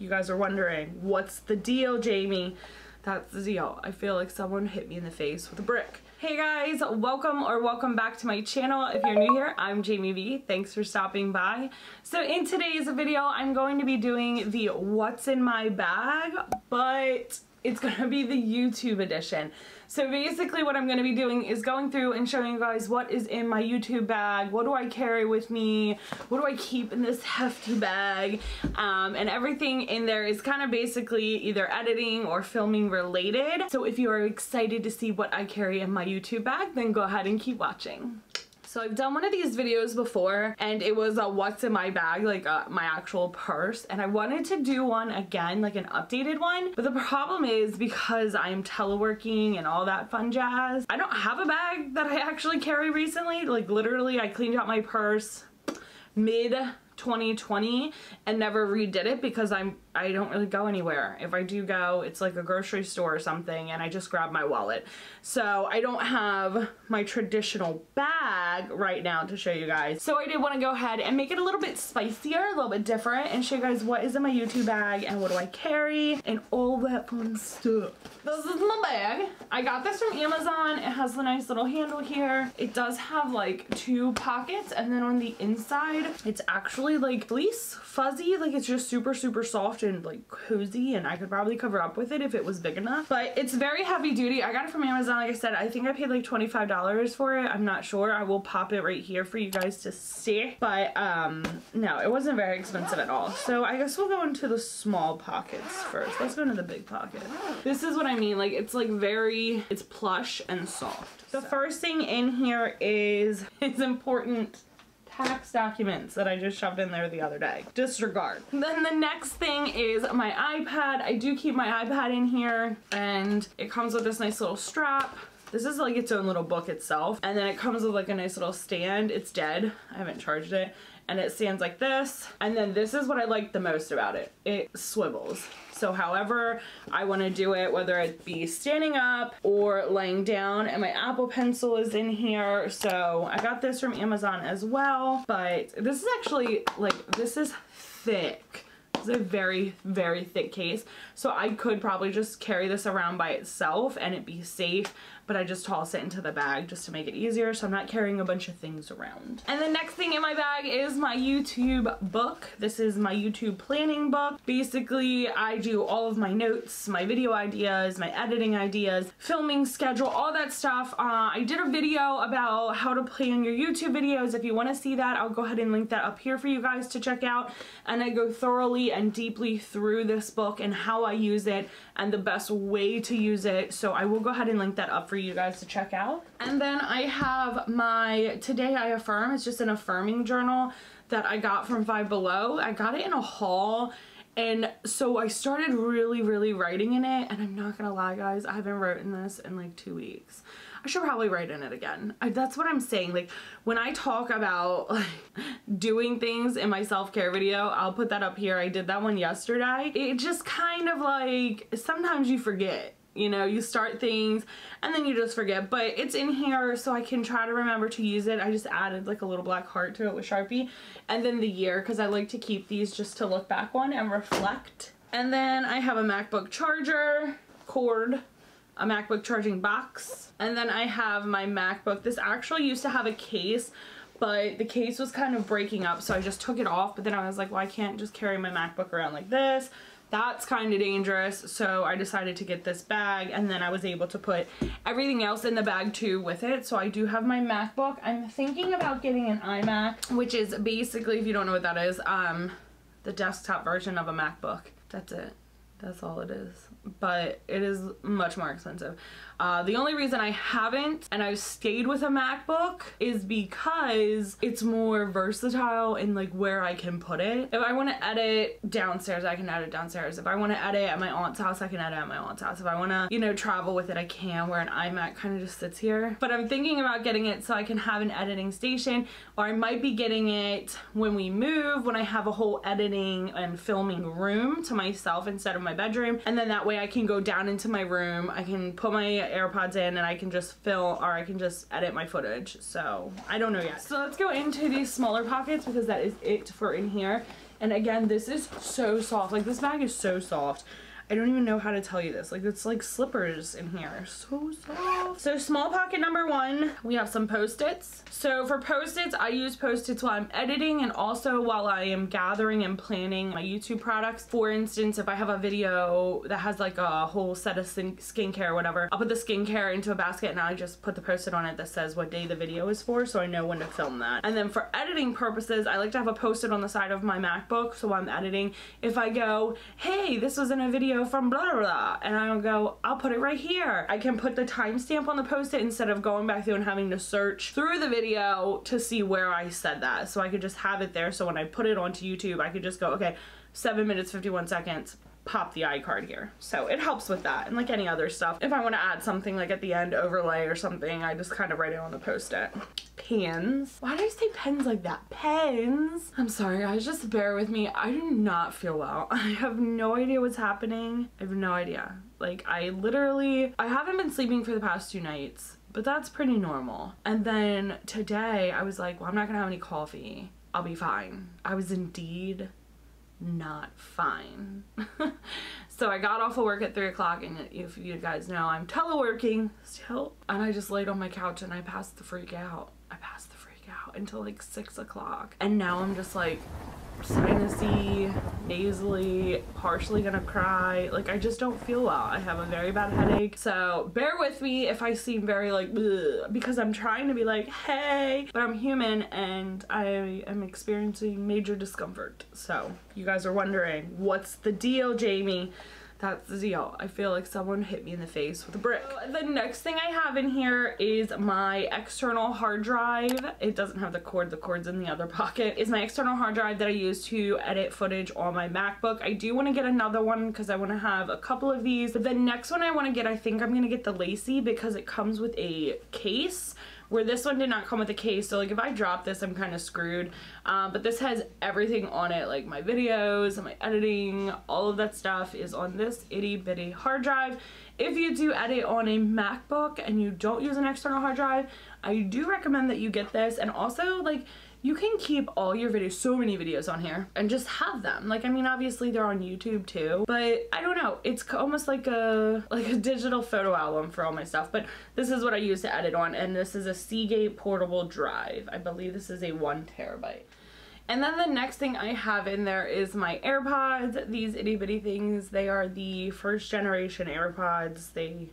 You guys are wondering, what's the deal, Jamie? That's the deal. I feel like someone hit me in the face with a brick. Hey guys, welcome or welcome back to my channel. If you're new here, I'm Jamie Bee. Thanks for stopping by. So in today's video, I'm going to be doing the what's in my bag, but it's gonna be the YouTube edition. So basically what I'm gonna be doing is going through and showing you guys what is in my YouTube bag, what do I carry with me, what do I keep in this hefty bag, um, and everything in there is kind of basically either editing or filming related. So if you are excited to see what I carry in my YouTube bag, then go ahead and keep watching. So I've done one of these videos before and it was a what's in my bag, like uh, my actual purse. And I wanted to do one again, like an updated one. But the problem is because I'm teleworking and all that fun jazz, I don't have a bag that I actually carry recently. Like literally I cleaned out my purse mid 2020 and never redid it because I'm I don't really go anywhere. If I do go, it's like a grocery store or something and I just grab my wallet. So I don't have my traditional bag right now to show you guys. So I did want to go ahead and make it a little bit spicier, a little bit different and show you guys what is in my YouTube bag and what do I carry and all that fun stuff. This is my bag. I got this from Amazon. It has the nice little handle here. It does have like two pockets and then on the inside it's actually like fleece, fuzzy, like it's just super super soft and like cozy and I could probably cover up with it if it was big enough. But it's very heavy duty. I got it from Amazon. Like I said, I think I paid like $25 for it. I'm not sure. I will pop it right here for you guys to see. But um, no, it wasn't very expensive at all. So I guess we'll go into the small pockets first. Let's go into the big pocket. This is what I mean. Like it's like very, it's plush and soft. The first thing in here is, it's important tax documents that I just shoved in there the other day. Disregard. Then the next thing is my iPad. I do keep my iPad in here and it comes with this nice little strap. This is like its own little book itself. And then it comes with like a nice little stand. It's dead. I haven't charged it. And it stands like this. And then this is what I like the most about it. It swivels. So however I want to do it, whether it be standing up or laying down and my Apple Pencil is in here. So I got this from Amazon as well, but this is actually like, this is thick. It's a very, very thick case. So I could probably just carry this around by itself and it be safe, but I just toss it into the bag just to make it easier so I'm not carrying a bunch of things around. And the next thing in my bag is my YouTube book. This is my YouTube planning book. Basically, I do all of my notes, my video ideas, my editing ideas, filming schedule, all that stuff. Uh, I did a video about how to plan your YouTube videos. If you want to see that, I'll go ahead and link that up here for you guys to check out. And I go thoroughly and deeply through this book and how I use it and the best way to use it. So I will go ahead and link that up for you guys to check out. And then I have my Today I Affirm. It's just an affirming journal that I got from Five Below. I got it in a haul and so I started really, really writing in it. And I'm not gonna lie, guys, I haven't written this in like two weeks. I should probably write in it again. I, that's what I'm saying. Like when I talk about like, doing things in my self-care video, I'll put that up here. I did that one yesterday. It just kind of like, sometimes you forget you know you start things and then you just forget but it's in here so I can try to remember to use it I just added like a little black heart to it with Sharpie and then the year because I like to keep these just to look back on and reflect and then I have a MacBook charger cord a MacBook charging box. And then I have my MacBook. This actually used to have a case but the case was kind of breaking up so I just took it off. But then I was like well I can't just carry my MacBook around like this. That's kind of dangerous so I decided to get this bag and then I was able to put everything else in the bag too with it. So I do have my MacBook. I'm thinking about getting an iMac which is basically if you don't know what that is um the desktop version of a MacBook. That's it. That's all it is but it is much more expensive uh, the only reason I haven't and I've stayed with a MacBook is because it's more versatile in like where I can put it. If I want to edit downstairs, I can edit downstairs. If I want to edit at my aunt's house, I can edit at my aunt's house. If I want to, you know, travel with it, I can where an iMac kind of just sits here. But I'm thinking about getting it so I can have an editing station or I might be getting it when we move, when I have a whole editing and filming room to myself instead of my bedroom. And then that way I can go down into my room. I can put my AirPods in and I can just film or I can just edit my footage. So I don't know yet. So let's go into these smaller pockets because that is it for in here. And again, this is so soft. Like this bag is so soft. I don't even know how to tell you this. Like it's like slippers in here. So soft. So small pocket number one, we have some post-its. So for post-its, I use post-its while I'm editing and also while I am gathering and planning my YouTube products. For instance, if I have a video that has like a whole set of skincare or whatever, I'll put the skincare into a basket and I just put the post-it on it that says what day the video is for so I know when to film that. And then for editing purposes, I like to have a post-it on the side of my MacBook so while I'm editing, if I go, hey, this was in a video from blah, blah, blah. And I'll go, I'll put it right here. I can put the timestamp on the post-it instead of going back through and having to search through the video to see where I said that. So I could just have it there. So when I put it onto YouTube, I could just go, okay, seven minutes, 51 seconds, pop the iCard here. So it helps with that and like any other stuff. If I want to add something like at the end overlay or something, I just kind of write it on the post-it. Pens. Why do I say pens like that? Pens. I'm sorry guys, just bear with me. I do not feel well. I have no idea what's happening. I have no idea. Like I literally, I haven't been sleeping for the past two nights but that's pretty normal. And then today I was like, well, I'm not gonna have any coffee. I'll be fine. I was indeed not fine. so I got off of work at 3 o'clock and if you guys know I'm teleworking still and I just laid on my couch and I passed the freak out. I passed the freak out until like 6 o'clock and now I'm just like sinusy, nasally, partially gonna cry. Like I just don't feel well. I have a very bad headache. So bear with me if I seem very like because I'm trying to be like, hey, but I'm human and I am experiencing major discomfort. So you guys are wondering, what's the deal, Jamie? That's the deal. I feel like someone hit me in the face with a brick. So the next thing I have in here is my external hard drive. It doesn't have the cord, the cord's in the other pocket. Is my external hard drive that I use to edit footage on my MacBook. I do want to get another one because I want to have a couple of these. The next one I want to get, I think I'm going to get the LaCie because it comes with a case where this one did not come with a case so like if I drop this I'm kind of screwed. Um, but this has everything on it like my videos my editing all of that stuff is on this itty bitty hard drive. If you do edit on a MacBook and you don't use an external hard drive I do recommend that you get this. And also like you can keep all your videos, so many videos on here, and just have them. Like, I mean, obviously they're on YouTube too, but I don't know. It's almost like a like a digital photo album for all my stuff, but this is what I use to edit on, and this is a Seagate portable drive. I believe this is a one terabyte. And then the next thing I have in there is my AirPods. These itty bitty things, they are the first generation AirPods. They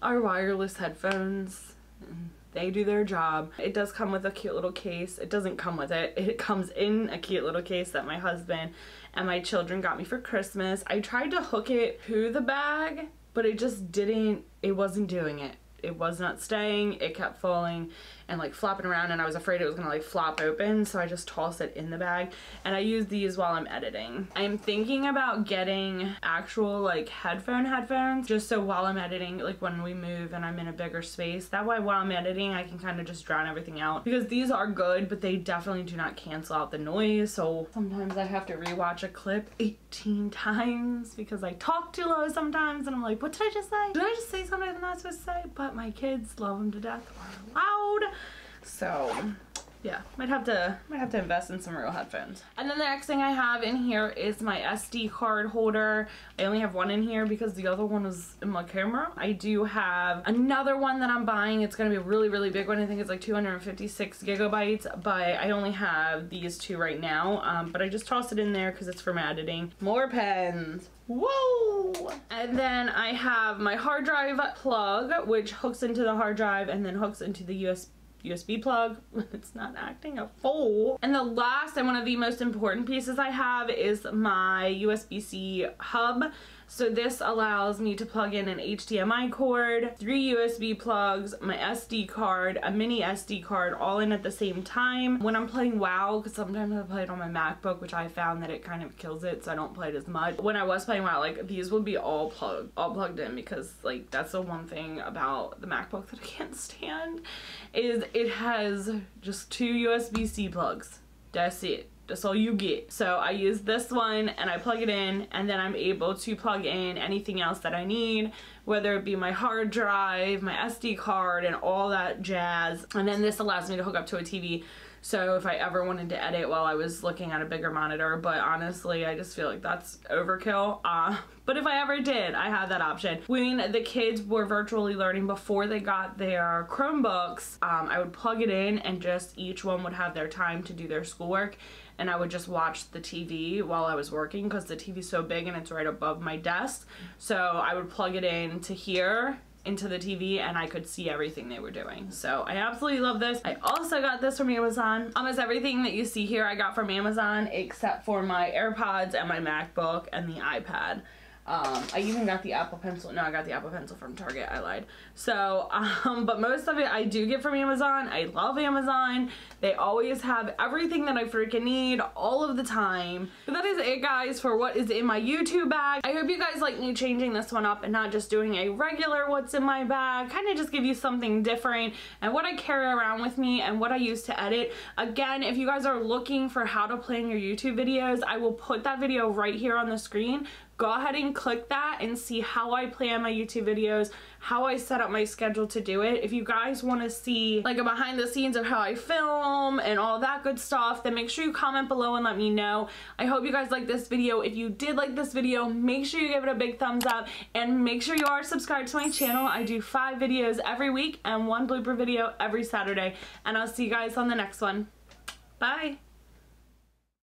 are wireless headphones mm-hmm. They do their job. It does come with a cute little case. It doesn't come with it. It comes in a cute little case that my husband and my children got me for Christmas. I tried to hook it to the bag, but it just didn't, it wasn't doing it. It was not staying. It kept falling and like flopping around and I was afraid it was gonna like flop open so I just tossed it in the bag and I use these while I'm editing. I'm thinking about getting actual like headphone headphones just so while I'm editing like when we move and I'm in a bigger space that way while I'm editing I can kind of just drown everything out because these are good but they definitely do not cancel out the noise so sometimes I have to rewatch a clip 18 times because I talk too low sometimes and I'm like what did I just say? Did I just say something I'm not supposed to say? But my kids love them to death. So yeah, might have to might have to invest in some real headphones. And then the next thing I have in here is my SD card holder. I only have one in here because the other one is in my camera. I do have another one that I'm buying. It's gonna be a really, really big one. I think it's like 256 gigabytes, but I only have these two right now. Um, but I just tossed it in there because it's for my editing. More pens. Whoa! And then I have my hard drive plug, which hooks into the hard drive and then hooks into the USB USB plug. it's not acting a fool. And the last and one of the most important pieces I have is my USB-C hub. So this allows me to plug in an HDMI cord, three USB plugs, my SD card, a mini SD card, all in at the same time. When I'm playing WoW, because sometimes I play it on my MacBook, which I found that it kind of kills it, so I don't play it as much. When I was playing WoW, like these would be all plugged, all plugged in because like that's the one thing about the MacBook that I can't stand is it has just two USB-C plugs. That's it that's all you get. So I use this one and I plug it in and then I'm able to plug in anything else that I need, whether it be my hard drive, my SD card and all that jazz. And then this allows me to hook up to a TV So if I ever wanted to edit while I was looking at a bigger monitor, but honestly, I just feel like that's overkill. Uh, but if I ever did, I had that option. When the kids were virtually learning before they got their Chromebooks, um, I would plug it in and just each one would have their time to do their schoolwork and I would just watch the TV while I was working because the TV's so big and it's right above my desk. So I would plug it in to here into the TV and I could see everything they were doing. So I absolutely love this. I also got this from Amazon. Um, Almost everything that you see here I got from Amazon except for my AirPods and my MacBook and the iPad. Um, I even got the Apple Pencil. No, I got the Apple Pencil from Target. I lied. So, um, but most of it I do get from Amazon. I love Amazon. They always have everything that I freaking need all of the time. But that is it, guys, for what is in my YouTube bag. I hope you guys like me changing this one up and not just doing a regular what's in my bag. Kind of just give you something different and what I carry around with me and what I use to edit. Again, if you guys are looking for how to plan your YouTube videos, I will put that video right here on the screen go ahead and click that and see how I plan my YouTube videos, how I set up my schedule to do it. If you guys want to see like a behind the scenes of how I film and all that good stuff, then make sure you comment below and let me know. I hope you guys like this video. If you did like this video, make sure you give it a big thumbs up and make sure you are subscribed to my channel. I do five videos every week and one blooper video every Saturday. And I'll see you guys on the next one. Bye!